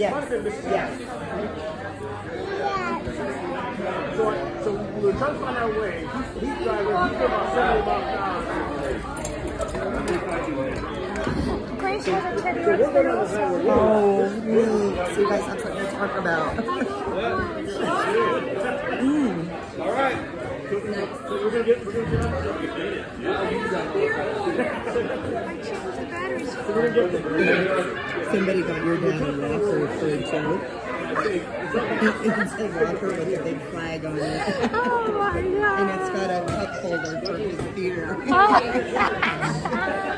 Yes. Yes. So, so we're trying to find our way. He's, he's driving. He's about 70 miles an hour. Grace has a Teddy So we're going to also. Oh, neat. So you guys have something to talk about. Mm. All right. So we're gonna get we're gonna get Somebody got your dad a walker for a joke. It's a walker with a big flag on it. Oh my And it's got a cup holder for his beer. Oh.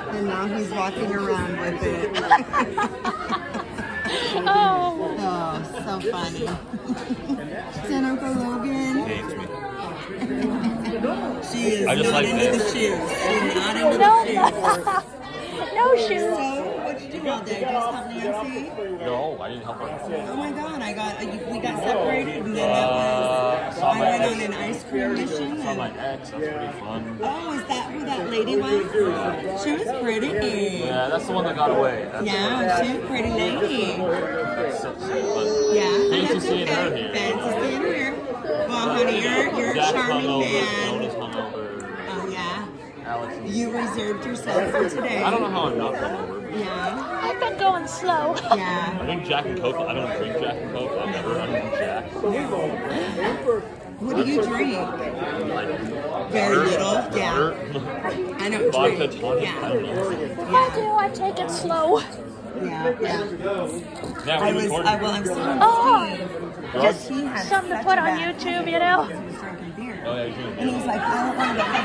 And now he's walking around with it. oh. Oh, so funny. Is that Uncle Logan? She is I just not like into that. the shoes. She's not into No. the shoes. No shoes. So, what did you do all day? Just help Nancy? No, I didn't help her. Oh my god, I got, we got separated and then it Uh, was, saw I went ex. on an ice cream mission. Saw my And, ex. That's pretty fun. oh, is that who that lady was? She was pretty. Yeah, that's the one that got away. That's Yeah, she's a pretty lady. That's so sad, but Yeah, Fancy that's seeing her okay. here. Fancy seeing her here. Well, honey, you're, you're a charming hungover, man. Jonas hungover, Oh, yeah. Alex. You reserved yourself for today. I don't know how I'm not hungover. Yeah, I've been going slow. Yeah. I yeah. drink Jack and Coke. I don't drink Jack and Coke. I've never I don't drink Jack. What do you drink? Very little, yeah. I don't vodka, drink. tonic. I Yeah, don't know. I do. I take it slow. yeah, yeah. Now I we was, recording. I, well, I'm sitting Oh. with Drugs? Steve. He had Something to put on YouTube, you know? He was drinking beer. Oh yeah, you're And good. he's like, I don't want to get like,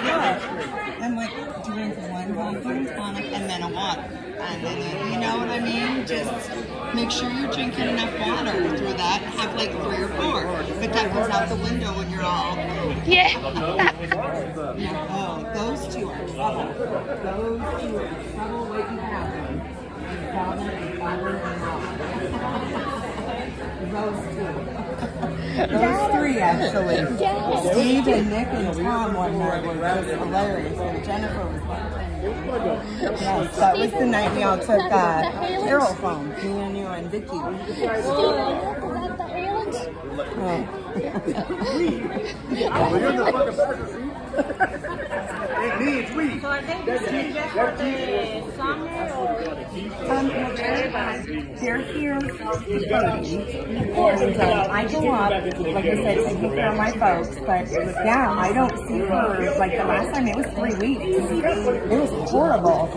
drink one vodka and tonic and then a water. And then, uh, you know what I mean? Just make sure you're drinking enough water through that. Have like three or four. But that goes out the window when you're all, Yeah. oh, those two are trouble. Those two are trouble waiting to happen. And father and father and Those two. Those three, actually. Yes. Steve and Nick and Tom one night were just hilarious, and Jennifer was bartending. Yes, that was the night we all took uh, Carol phones, me and you and Vicky. Is that the Oh. Well, you're in the fucking passenger seat. Ain't me, it's we. So I think this is just for the summer or Um, well, they're, they're here for and um, I go up, like I said, to take care of my folks, but yeah, I don't see her, like the last time, it was three weeks. It was horrible.